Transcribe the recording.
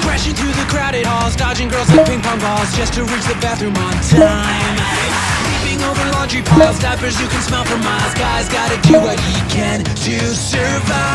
Crashing through the crowded halls, dodging girls like ping pong balls just to reach the bathroom on time. Leaping over laundry piles, diapers you can smell for miles. Guys gotta do what he can to survive.